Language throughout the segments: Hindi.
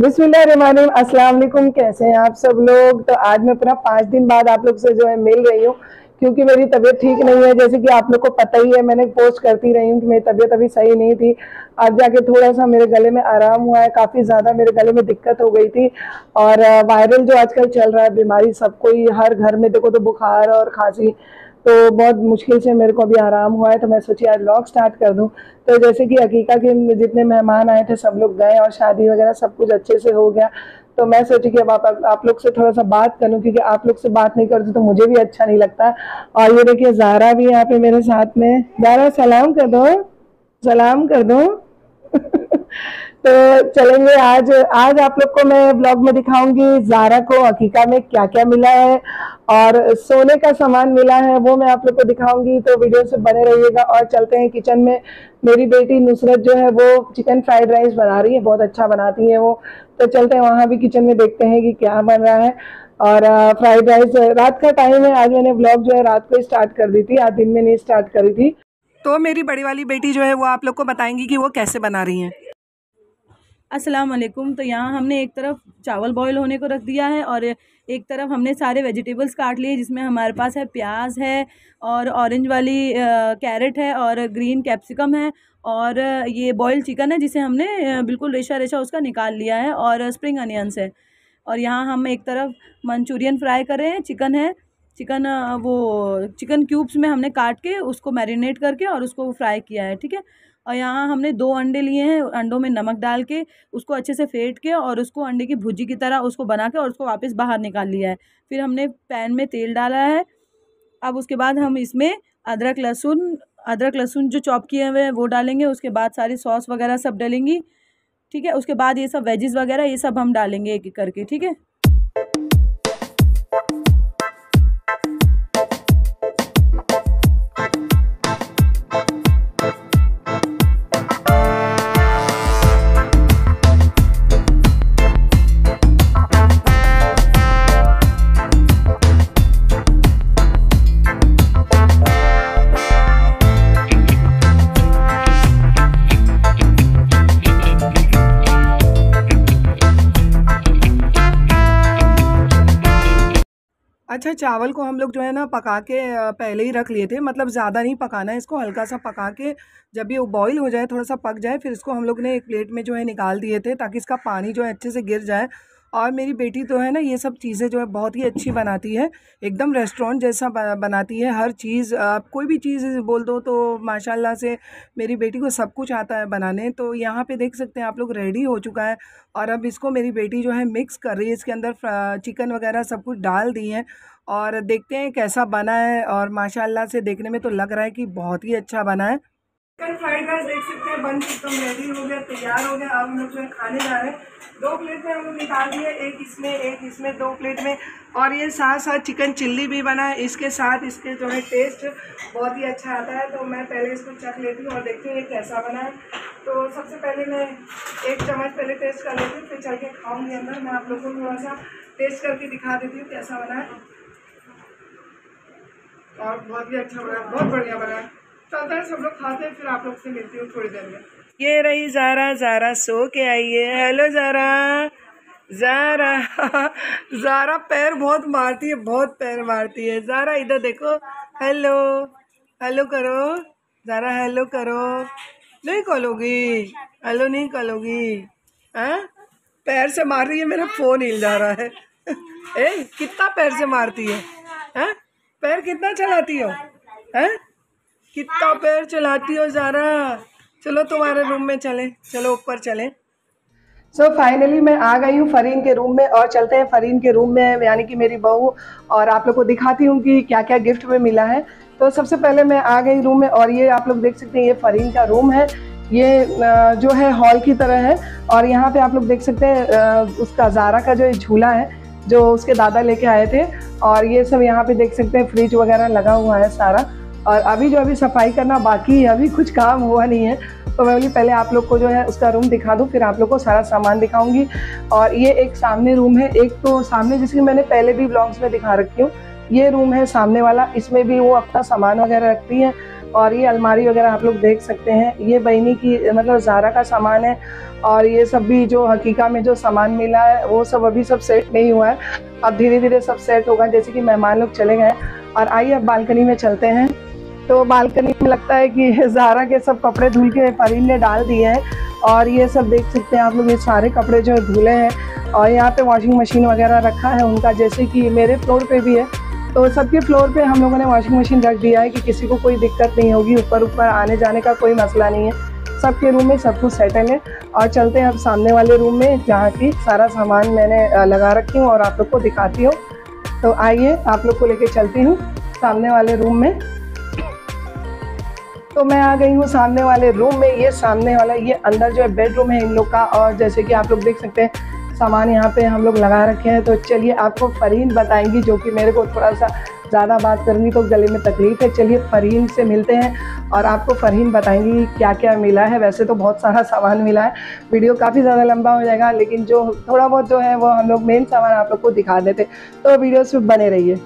अस्सलाम वालेकुम, कैसे हैं आप सब लोग? तो आज मैं अपना पाँच दिन बाद आप लोग से जो है मिल रही हूँ, क्योंकि मेरी तबीयत ठीक नहीं है। जैसे कि आप लोग को पता ही है, मैंने पोस्ट करती रही हूँ कि मेरी तबीयत अभी सही नहीं थी। अब जाके थोड़ा सा मेरे गले में आराम हुआ है, काफ़ी ज़्यादा मेरे गले में दिक्कत हो गई थी। और वायरल जो आजकल चल रहा है, बीमारी सबको हर घर में देखो तो बुखार और खांसी तो बहुत मुश्किल से मेरे को अभी आराम हुआ है तो मैं सोची आज ब्लॉग स्टार्ट कर दूँ। तो जैसे कि हकीका के जितने मेहमान आए थे सब लोग गए और शादी वगैरह सब कुछ अच्छे से हो गया। तो मैं सोची कि अब आप, आप लोग से थोड़ा सा बात करूँ क्योंकि आप लोग से बात नहीं करती तो मुझे भी अच्छा नहीं लगता। और ये देखिए ज़ारा भी यहाँ पे मेरे साथ में। ज़ारा सलाम कर दो सलाम कर दो। तो चलेंगे आज आज आप लोग को मैं ब्लॉग में दिखाऊँगी जारा को हकीका में क्या क्या मिला है और सोने का सामान मिला है वो मैं आप लोग को दिखाऊँगी। तो वीडियो से बने रहिएगा और चलते हैं किचन में। मेरी बेटी नुसरत जो है वो चिकन फ्राइड राइस बना रही है, बहुत अच्छा बनाती है वो। तो चलते हैं, वहाँ भी किचन में देखते हैं कि क्या बन रहा है। और फ्राइड राइस रात का टाइम है, आज मैंने ब्लॉग जो है रात को स्टार्ट कर दी थी, आज दिन में नहीं स्टार्ट करी थी। तो मेरी बड़ी वाली बेटी जो है वो आप लोग को बताएँगी कि वो कैसे बना रही हैं। अस्सलाम वालेकुम तो यहाँ हमने एक तरफ़ चावल बॉईल होने को रख दिया है और एक तरफ़ हमने सारे वेजिटेबल्स काट लिए, जिसमें हमारे पास है प्याज है और ऑरेंज वाली कैरेट है और ग्रीन कैप्सिकम है और ये बॉयल चिकन है, जिसे हमने बिल्कुल रेशा रेशा उसका निकाल लिया है और स्प्रिंग अनियंस है। और यहाँ हम एक तरफ़ मंचूरियन फ्राई कर रहे हैं चिकन है चिकन वो चिकन क्यूब्स में हमने काट के उसको मैरिनेट करके और उसको फ्राई किया है, ठीक है? और यहाँ हमने दो अंडे लिए हैं, अंडों में नमक डाल के, उसको अच्छे से फेंट के और उसको अंडे की भुजी की तरह उसको बना के और उसको वापस बाहर निकाल लिया है। फिर हमने पैन में तेल डाला है। अब उसके बाद हम इसमें अदरक, लहसुन अदरक, लहसुन जो चॉप किए हुए हैं वो डालेंगे, उसके बाद सारी सॉस वगैरह सब डालेंगी, ठीक है? उसके बाद ये सब वेजिस वगैरह ये सब हम डालेंगे एक एक करके, ठीक है? अच्छा चावल को हम लोग जो है ना पका के पहले ही रख लिए थे। मतलब ज़्यादा नहीं पकाना है इसको हल्का सा पका के जब ये बॉईल हो जाए थोड़ा सा पक जाए, फिर इसको हम लोग ने एक प्लेट में जो है निकाल दिए थे, ताकि इसका पानी जो है अच्छे से गिर जाए। और मेरी बेटी तो है ना, ये सब चीज़ें जो है बहुत ही अच्छी बनाती है। एकदम रेस्टोरेंट जैसा बनाती है। हर चीज़, आप कोई भी चीज़ बोल दो तो माशाल्लाह से मेरी बेटी को सब कुछ आता है बनाने। तो यहाँ पे देख सकते हैं आप लोग रेडी हो चुका है और अब इसको मेरी बेटी जो है मिक्स कर रही है। इसके अंदर चिकन वगैरह सब कुछ डाल दी है और देखते हैं कैसा बना है और माशाल्लाह से देखने में तो लग रहा है कि बहुत ही अच्छा बना है। चिकन फ्राइड राइस देख सकते हैं, बन एकदम रेडी हो गया, तैयार हो गया। अब हम लोग जो है खाने जा रहे हैं। दो प्लेट में हम लोग निकाल दिए, एक इसमें एक इसमें, दो प्लेट में। और ये साथ साथ चिकन चिल्ली भी बना है। इसके साथ इसके जो है टेस्ट बहुत ही अच्छा आता है। तो मैं पहले इसको चख लेती हूँ और देखती हूँ ये कैसा बना है। तो सबसे पहले मैं एक चम्मच पहले टेस्ट कर लेती हूँ, फिर चल के खाऊँगी अंदर। मैं आप लोगों को थोड़ा सा टेस्ट करके दिखा देती हूँ कैसा बना है। और बहुत ही अच्छा बना है, बहुत बढ़िया बना है। चलता है, सब लोग खाते हैं, फिर आप लोग से मिलती हूँ थोड़ी देर में। ये रही ज़ारा ज़ारा सो के आई है हेलो ज़ारा। ज़ारा ज़ारा पैर बहुत मारती है, बहुत पैर मारती है। ज़ारा, इधर देखो। हेलो हेलो करो। ज़ारा, हेलो करो। नहीं करोगी। हेलो नहीं करोगी। हाँ? पैर से मार रही है, मेरा फ़ोन हिल जा रहा है। ए, कितना पैर से मारती है? हाँ? पैर कितना चलाती हो? हैं? कितना पैर चलाती हो ज़ारा? चलो तुम्हारे रूम में चले। चलो ऊपर चले। सो so, फाइनली मैं आ गई हूँ फरीन के रूम में और चलते हैं फरीन के रूम में यानी कि मेरी बहू और आप लोग को दिखाती हूँ कि क्या क्या गिफ्ट में मिला है। तो सबसे पहले मैं आ गई रूम में और ये आप लोग देख सकते हैं ये फरीन का रूम है। ये जो है हॉल की तरह है और यहाँ पे आप लोग देख सकते हैं उसका ज़ारा का जो झूला है जो उसके दादा लेके आए थे। और ये सब यहाँ पे देख सकते हैं फ्रिज वगैरह लगा हुआ है सारा। और अभी जो अभी सफ़ाई करना बाकी है, अभी कुछ काम हुआ नहीं है। तो मैं बोली, पहले आप लोग को जो है उसका रूम दिखा दूँ, फिर आप लोग को सारा सामान दिखाऊँगी। और ये एक सामने रूम है, एक तो सामने जिसकी मैंने पहले भी ब्लॉग्स में दिखा रखी हूँ। ये रूम है सामने वाला, इसमें भी वो अपना सामान वगैरह रखती है और ये अलमारी वगैरह आप लोग देख सकते हैं। ये बहनी की मतलब ज़ारा का सामान है और ये सब भी जो हकीका में जो सामान मिला है, वो सब अभी सब सेट नहीं हुआ है। अब धीरे धीरे सब सेट होगा, जैसे कि मेहमान लोग चले गए। और आइए, अब बालकनी में चलते हैं। तो बालकनी में लगता है कि ज़ारा के सब कपड़े धुल के फरीन ने डाल दिए हैं और ये सब देख सकते हैं आप लोग, ये सारे कपड़े जो धुले हैं और यहाँ पे वॉशिंग मशीन वगैरह रखा है उनका, जैसे कि मेरे फ्लोर पे भी है। तो सबके फ्लोर पे हम लोगों ने वॉशिंग मशीन रख दिया है कि किसी को कोई दिक्कत नहीं होगी, ऊपर ऊपर आने जाने का कोई मसला नहीं है। सबके रूम में सब कुछ सेटल है और चलते हैं अब सामने वाले रूम में, जहाँ की सारा सामान मैंने लगा रखी हूँ और आप लोग को दिखाती हूँ। तो आइए आप लोग को लेके चलती हूँ सामने वाले रूम में। तो मैं आ गई हूँ सामने वाले रूम में। ये सामने वाला, ये अंदर जो है बेडरूम है इन लोग का। और जैसे कि आप लोग देख सकते हैं, सामान यहाँ पे हम लोग लगा रखे हैं। तो चलिए आपको फरीन बताएँगी, जो कि मेरे को थोड़ा सा ज़्यादा बात करनी तो गले में तकलीफ़ है। चलिए फरीन से मिलते हैं और आपको फरीन बताएँगी क्या क्या मिला है। वैसे तो बहुत सारा सामान मिला है। वीडियो काफ़ी ज़्यादा लंबा हो जाएगा, लेकिन जो थोड़ा बहुत जो है वो हम लोग मेन सामान आप लोग को दिखा देते। तो वीडियोस में बने रहिए।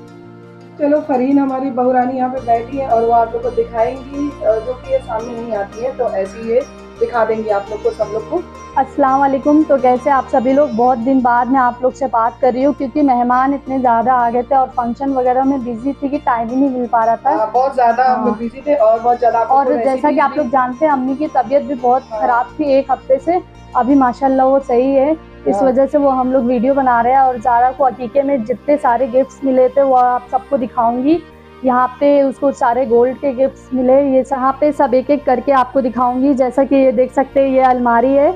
चलो फरीन हमारी बहुरानी यहाँ पे बैठी है और वो आप लोग को दिखाएँगी जो कि ये सामने नहीं आती है तो ऐसी ये दिखा देंगी आप लोग को सब लोग को। अस्सलाम वालेकुम। तो कैसे आप सभी लोग? बहुत दिन बाद मैं आप लोग से बात कर रही हूँ क्योंकि मेहमान इतने ज़्यादा आ गए थे और फ़ंक्शन वगैरह में बिज़ी थी कि टाइम ही नहीं मिल पा रहा था। हाँ, बहुत ज़्यादा हम लोग हाँ। बिज़ी थे और बहुत ज़्यादा और जैसा कि आप लोग जानते हैं अम्मी की तबीयत भी बहुत हाँ। खराब थी एक हफ़्ते से अभी माशाल्लाह वो सही है। इस हाँ। वजह से वो हम लोग वीडियो बना रहे हैं और जारा को अकीके में जितने सारे गिफ्ट्स मिले थे वो आप सबको दिखाऊँगी। यहाँ पे उसको सारे गोल्ड के गिफ्ट्स मिले। ये यहाँ पे सब एक एक करके आपको दिखाऊँगी। जैसा कि ये देख सकते हैं ये अलमारी है।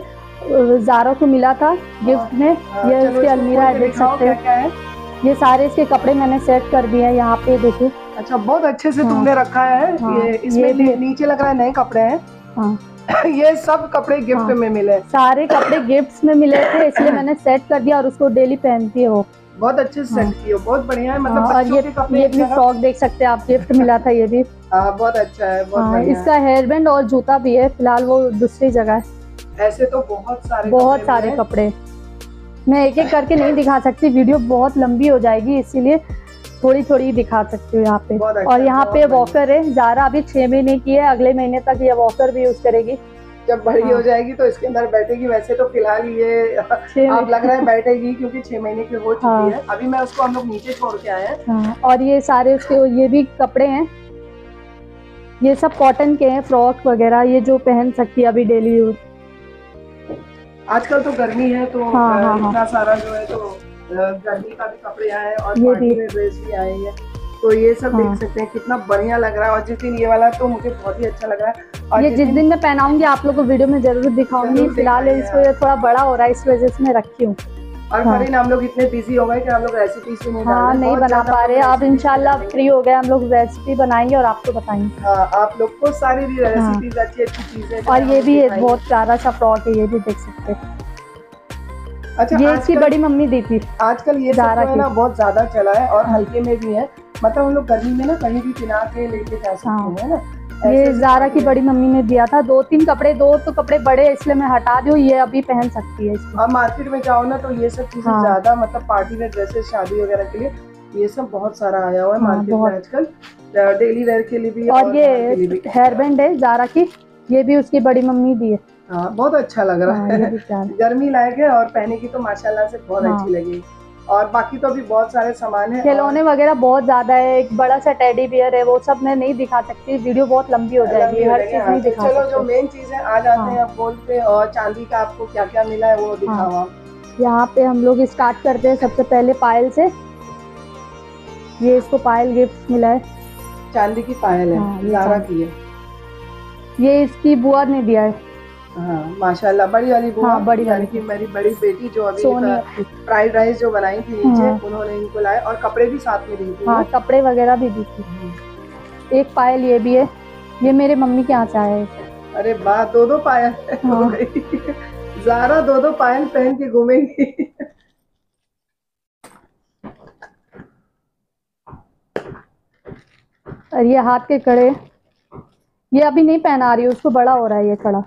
जारा को मिला था गिफ्ट में। हाँ, ये चलो उसकी अलमीरा है देख सकते हैं। है। ये सारे इसके कपड़े मैंने सेट कर दिए हैं यहाँ पे देखिए। अच्छा बहुत अच्छे से हाँ। तुमने रखा है। हाँ, ये इसमें भी नीचे लग रहा है नए कपड़े हैं। हाँ। ये सब कपड़े गिफ्ट हाँ। में मिले सारे कपड़े गिफ्ट्स में मिले थे इसलिए मैंने सेट कर दिया और उसको डेली पहनती है बहुत अच्छे से हाँ। सेट किए बहुत बढ़िया है मतलब हाँ, ये ये भी फ्रॉक देख सकते हैं आप गिफ्ट मिला था ये भी हाँ बहुत अच्छा है बहुत हाँ, इसका हेयर बैंड और जूता भी है फ़िलहाल वो दूसरी जगह है है। ऐसे तो बहुत सारे बहुत सारे कपड़े मैं एक एक करके नहीं दिखा सकती वीडियो बहुत लंबी हो जाएगी इसीलिए थोड़ी थोड़ी दिखा सकती हूँ यहाँ पे। अच्छा, और यहाँ पे वॉकर है जारा अभी छह महीने की है अगले महीने तक ये वॉकर भी यूज़ करेगी। जब बड़ी हाँ। हो। जाएगी तो इसके अंदर बैठेगी वैसे तो फ़िलहाल ये आप लग रहा है बैठेगी क्योंकि छह महीने की हो चुकी हाँ। है। अभी मैं उसको हम लोग नीचे छोड़ के आए हैं। हाँ, और ये सारे उसके ये भी कपड़े हैं। ये सब कॉटन के हैं फ्रॉक वगैरह ये जो पहन सकती है अभी डेली यूज़ आजकल तो गर्मी है तो हाँ, हाँ, हाँ। इतना सारा जो है तो गर्मी का भी कपड़े आए और पार्टी भी। में ड्रेस भी आए हैं। तो ये सब हाँ। देख सकते हैं कितना बढ़िया लग रहा है। और जिस दिन ये वाला तो मुझे बहुत ही अच्छा लग। रहा है और ये जिस दिन मैं पहनाऊँगी आप लोग को वीडियो में ज़रूर दिखाऊँगी। फ़िलहाल इसको ये थोड़ा बड़ा हो रहा है इस वजह से मैं रखी हूँ। और हाँ। हम लोग इतने बिज़ी हो गए कि हम लोग रेसिपी से नहीं हाँ नहीं बना पा रहे। आप इंशाल्लाह फ्री हो गए हम लोग रेसिपी बनाएँगे और आपको बताएँगे। हाँ आप लोग को सारी रेसिपीज़ अच्छी अच्छी चीज़ें और ये भी बहुत प्यारा सा फ्रॉक है ये भी देख सकते हैं। अच्छा ये इसकी बड़ी मम्मी दी थी। आजकल ये जारा है ना बहुत ज़्यादा चला है और हाँ। हल्के में भी है। मतलब हम लोग गर्मी में ना कहीं भी पिना के लेके जा सकते हाँ। हैं ना? ये जारा की बड़ी मम्मी ने दिया था। दो तीन कपड़े दो तो कपड़े बड़े इसलिए मैं हटा दी। ये अभी पहन सकती है इसको। मार्केट में जाओ ना तो ये सब चीज़ें हाँ। ज़्यादा मतलब पार्टी वेयर ड्रेसेस शादी वगैरह के लिए ये सब बहुत सारा आया हुआ है हाँ, मार्केट में। आजकल। डेली वेयर के लिए भी और ये हेयर बैंड है जारा की। ये भी उसकी बड़ी मम्मी दी है। हाँ बहुत अच्छा लग रहा हाँ, है। गर्मी लायक है और पहने की तो माशाल्लाह से बहुत हाँ। अच्छी लगी। और बाकी तो अभी बहुत सारे सामान है खिलौने वगैरह बहुत ज़्यादा है एक बड़ा सा टेडी बियर है वो सब मैं नहीं दिखा सकती वीडियो बहुत लंबी हो जाएगी हर चीज़ नहीं दिखा चलो जो मेन चीज़ है आ जाते हाँ। गोल्ड पे और चांदी का आपको क्या क्या मिला है वो दिखाओ आप। यहाँ पे हम लोग स्टार्ट करते हैं सबसे पहले पायल से। ये इसको पायल गिफ्ट मिला है। चांदी की पायल हाँ, चांदी। की है। ये इसकी बुआ ने दिया है। हाँ माशाल्लाह बड़ी वाली हाँ, बड़ी वाली। कि मेरी बड़ी बेटी जो अभी फ्राइड राइस जो बनाई थी नीचे हाँ। उन्होंने इनको लाए और कपड़े भी साथ में दी थी हाँ कपड़े वगैरह भी दी थी। एक पायल ये भी है ये मेरे मम्मी के यहाँ से आया है। अरे वाह दो दो पायल हाँ। जारा दो दो पायल पहन के घूमेंगी। और ये हाथ के कड़े ये अभी नहीं पहना रही उसको बड़ा हो रहा है ये कड़ा।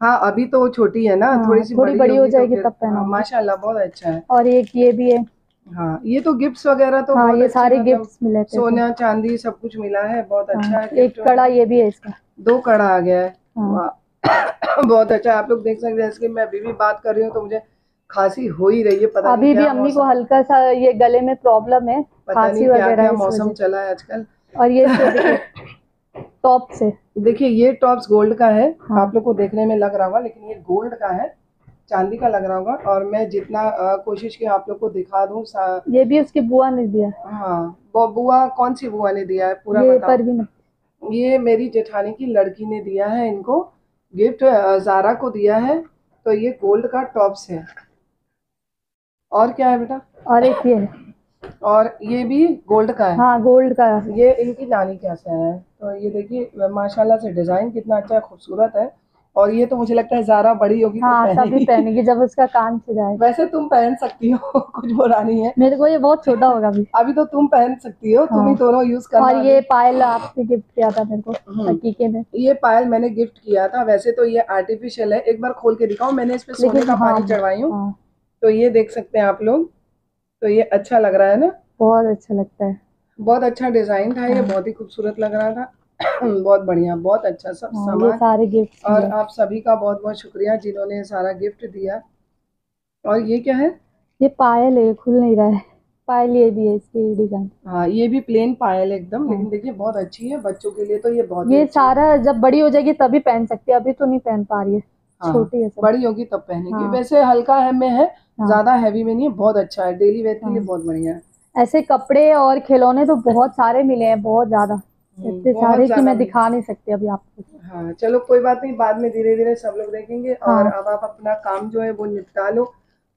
हाँ अभी तो छोटी है ना हाँ, थोड़ी सी थोड़ी बड़ी हो तो जाएगी तब पहनाऊँगी। हाँ, माशाल्लाह बहुत अच्छा है। और एक ये भी है। हाँ ये तो गिफ्ट्स वगैरह तो हाँ ये सारे मतलब गिफ्ट्स मिले थे। सोना चांदी सब कुछ मिला है बहुत अच्छा हाँ, है एक कड़ा ये भी है इसका। दो कड़ा आ गया है। हाँ। बहुत अच्छा आप लोग देख सकते हैं जैसे कि मैं अभी भी बात कर रही हूँ तो मुझे खांसी हो ही रही है पता अभी भी अम्मी को हल्का सा ये गले में प्रॉब्लम है खांसी वगैरह मौसम चला है आजकल। और ये देखिए टॉप से। देखिए ये टॉप्स गोल्ड का है। हाँ। आप लोग को देखने में लग रहा होगा लेकिन ये गोल्ड का है। चांदी का लग रहा होगा। और मैं जितना अ, कोशिश की आप लोग को दिखा दूँ ये भी उसकी बुआ ने दिया। हाँ बुआ कौन सी बुआ ने दिया है? पूरा ये परवीन। ये मेरी जेठानी की लड़की ने दिया है इनको। गिफ्ट जारा को दिया है। तो ये गोल्ड का टॉप्स है। और क्या है बेटा? और एक ये है। और ये भी गोल्ड का है। हाँ गोल्ड का है। ये इनकी नानी कैसे है। तो ये देखिए माशाल्लाह से डिज़ाइन कितना अच्छा है, खूबसूरत है। और ये तो मुझे लगता है जारा बड़ी होगी तो हाँ तभी पहनेगी। पहनेगी जब उसका कान जाएगा वैसे तुम पहन सकती हो कुछ बुरा नहीं है। मेरे को ये बहुत छोटा होगा अभी। अभी तो तुम पहन सकती हो तुम ही हाँ। दोनों यूज़ करना। और ये पायल आपने गिफ्ट किया था मेरे को हम्म। हकीके में। ये पायल मैंने गिफ्ट किया था वैसे तो ये आर्टिफिशियल है। एक बार खोल के दिखाओ मैंने इस पे सोने का हाँ, पानी चढ़वाई हूँ। हाँ। तो ये देख सकते हैं आप लोग। तो ये अच्छा लग रहा है ना? बहुत अच्छा लगता है। बहुत अच्छा डिज़ाइन था ये हाँ। बहुत ही खूबसूरत लग रहा था। बहुत बढ़िया बहुत अच्छा सब हाँ, सामान। सारे गिफ्ट और आप सभी का बहुत बहुत शुक्रिया जिन्होंने सारा गिफ्ट दिया। और ये क्या है? ये पायल है खुल नहीं रहा है। पायल ये भी है इसकी डिज़ाइन हाँ ये भी प्लेन पायल एकदम हाँ। लेकिन देखिए बहुत अच्छी है बच्चों के लिए तो ये बहुत ये सारा जब बड़ी हो जाएगी तभी पहन सकती है अभी तो नहीं पहन पा रही है। हाँ, छोटी है बड़ी होगी तब पहनेगी। हाँ। वैसे हल्का है में है हाँ। ज़्यादा हैवी में नहीं है बहुत अच्छा है। डेली वेयर के लिए हाँ। बहुत बढ़िया है। ऐसे कपड़े और खिलौने तो बहुत सारे मिले हैं बहुत ज़्यादा। हम्म, इतने सारे कि मैं दिखा नहीं सकती अभी आपको। हाँ चलो कोई बात नहीं बाद में धीरे धीरे सब लोग देखेंगे हाँ। और हाँ। अब आप अपना काम जो है वो निपटा लो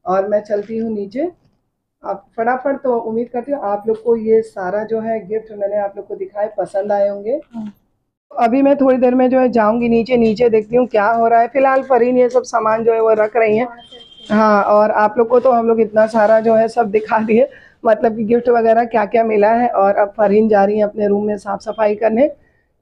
और मैं चलती हूँ नीचे। आप फटाफट तो उम्मीद करती हूँ आप लोग को ये सारा जो है गिफ्ट मैंने आप लोग को दिखाए पसंद आए होंगे। हाँ। अभी मैं थोड़ी देर में जो है जाऊँगी नीचे नीचे देखती हूँ क्या हो रहा है। फ़िलहाल फरीन ये सब सामान जो है वो रख रही हैं। हाँ और आप लोग को तो हम लोग इतना सारा जो है सब दिखा दिए। मतलब कि गिफ्ट वगैरह क्या क्या मिला है और अब फरीन जा रही हैं अपने रूम में साफ़ सफ़ाई करने।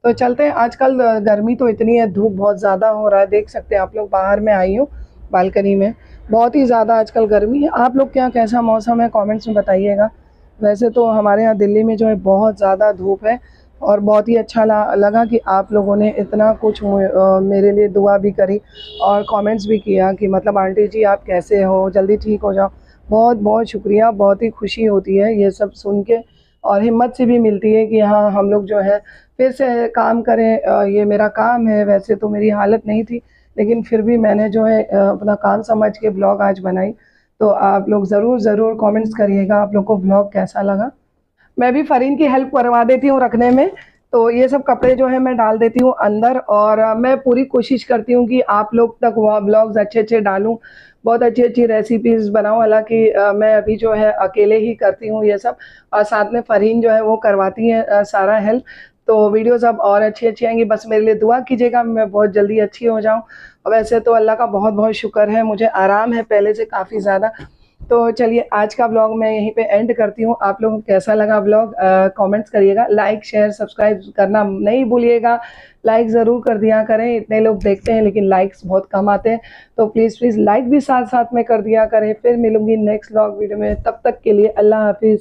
तो चलते हैं, आजकल गर्मी तो इतनी है, धूप बहुत ज़्यादा हो रहा है, देख सकते हैं आप लोग, बाहर में आई हूँ, बालकनी में। बहुत ही ज़्यादा आजकल गर्मी है। आप लोग क्या, कैसा मौसम है कमेंट्स में बताइएगा। वैसे तो हमारे यहाँ दिल्ली में जो है बहुत ज़्यादा धूप है और बहुत ही अच्छा लगा कि आप लोगों ने इतना कुछ मेरे लिए दुआ भी करी और कमेंट्स भी किया कि मतलब आंटी जी, आप कैसे हो? जल्दी ठीक हो जाओ। बहुत बहुत शुक्रिया, बहुत ही खुशी होती है ये सब सुन के और हिम्मत से भी मिलती है कि हाँ हम लोग जो है फिर से काम करें। ये मेरा काम है, वैसे तो मेरी हालत नहीं थी, लेकिन फिर भी मैंने जो है अपना काम समझ के ब्लॉग आज बनाई। तो आप लोग ज़रूर ज़रूर कमेंट्स करिएगा, आप लोग को ब्लॉग कैसा लगा? मैं भी फरीन की हेल्प करवा देती हूँ रखने में। तो ये सब कपड़े जो है मैं डाल देती हूँ अंदर और मैं पूरी कोशिश करती हूँ कि आप लोग तक वह ब्लॉग्स अच्छे अच्छे डालूँ, बहुत अच्छी अच्छी रेसिपीज़ बनाऊँ। हालाँकि मैं अभी जो है अकेले ही करती हूँ ये सब और साथ में फरीन जो है वो करवाती हैं सारा हेल्प तो वीडियोज़ अब और अच्छी अच्छी आएँगी। बस मेरे लिए दुआ कीजिएगा, मैं बहुत जल्दी अच्छी हो जाऊँ। वैसे तो अल्लाह का बहुत बहुत शुक्र है, मुझे आराम है पहले से काफ़ी ज़्यादा। तो चलिए, आज का ब्लॉग मैं यहीं पे एंड करती हूँ। आप लोगों को कैसा लगा ब्लॉग कमेंट्स करिएगा। लाइक शेयर सब्सक्राइब करना नहीं भूलिएगा। लाइक ज़रूर कर दिया करें। इतने लोग देखते हैं, लेकिन लाइक्स बहुत कम आते हैं। तो प्लीज़ प्लीज़ लाइक भी साथ साथ में कर दिया करें। फिर मिलूँगी नेक्स्ट ब्लॉग वीडियो में। तब तक के लिए अल्लाह हाफिज़।